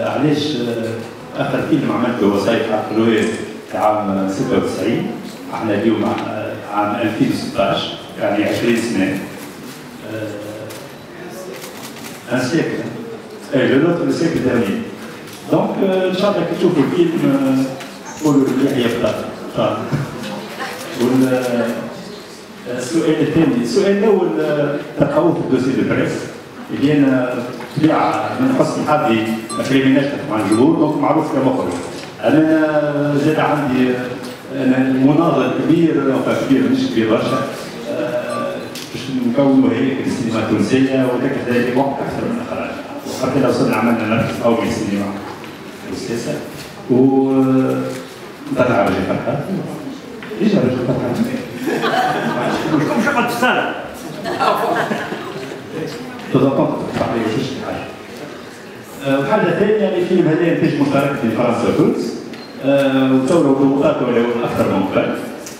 آه، علاش آه، آخر فيلم عملته وثائق عقلوية عام 96 إحنا اليوم آه، عام 2016 يعني 20 سنة. un siècle et le l'autre siècle dernier donc ان شاء الله كي تشوفوا الفيلم قولوا يحيى فطار وال السؤال الثاني السؤال الأول تلقاوه في ال dossier de presse لأن طبيعه من حسن حظي ما كلمناش مع الجمهور دونك معروف كمخرج أنا زاد عندي أنا مناضل كبير كبير مش كبير برشا آه، باش نكونوا هيك السينما التونسيه وكذلك وقت أكثر من الاخراج وحتى لو صرنا عملنا مركز قومي السينما والسياسة و طلع رجل فرحات إيش رجل فرحات كم شغل في تضبط تعطي وش حاجة وحاجه ثانية الفيلم هذا انتاج مشترك بين فرنسا وتونس. آه، وتصوروا ضغوطات ولا أكثر من قبل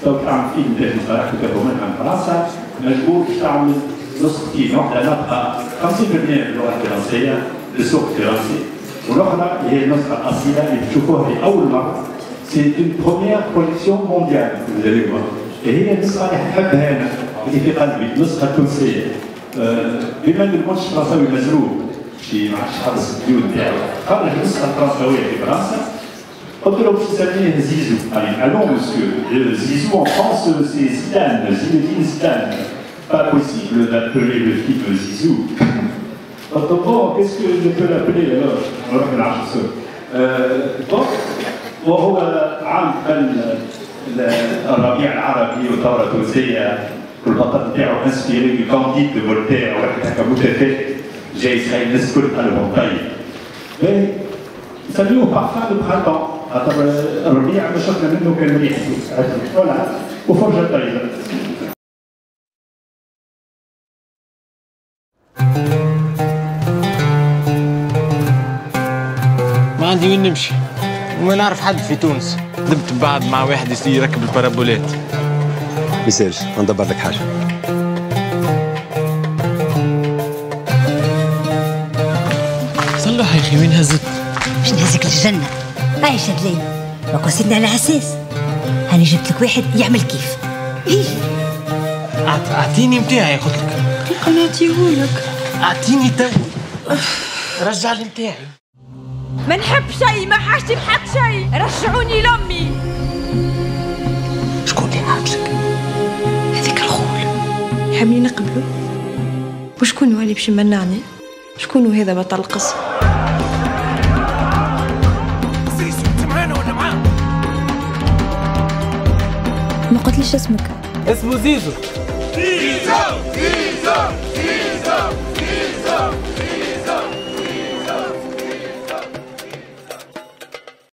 تو تعمل فيلم انتاج مشترك وكفوا منها من فرنسا. مجبور باش تعمل نسختين واحدة نطقه 50% من اللغة الفرنسية للسوق الفرنسي. والأخرى هي النسخة الأصيلة اللي تشوفوها لاول مرة. سي اون بروميير برودكسيون مونديال vous allez voir. هي النسخه اللي نحبها أنا اللي في قلبي النسخه التونسيه بما ان الماتش الفرنساوي مزروب شي ما عرفتش حدث الديون تاعو خرج النسخه الفرنساوية في فرنسا قلت له باش نسميه زيزو؟ يعني الون مسيو زيزو en France c'est Zidane Zinedine Zidane. Pas possible d'appeler le film Zizou. قلت له bon qu'est-ce que je peux نعرف السؤال donc وهو عام الربيع العربي والثوره التونسيه والبطل بتاعه inspiré ب Candide de Voltaire واحد هكا متفائل جاي يسخي الناس الكل قلبهم طيب parfum de printemps خاطر الربيع ما شفنا منه كان مليح وفرجه طيبه ما عندي وين نمشي. وما نعرف حد في تونس؟ دبت بعد مع واحد يركب البارابولات. يسالش ندبر لك حاجة. صلح يا أخي وين هزت؟ باش نهزك للجنة. عايش هاد ما قصدنا على أساس. هاني جبت لك واحد يعمل كيف. إيه؟ أعطيني متاعي قلت لك. كيف نعطيهولك أعطيني تو رجع لي متاعي. ما نحب شيء ما حاجتي بحق شيء. رجعوني لأمي. حابين نقبلوا وشكون هو اللي باش يمنعني؟ شكون هو هذا بطل القصة ما قلتليش اسمك. اسمه زيزو. زيزو! زيزو! زيزو!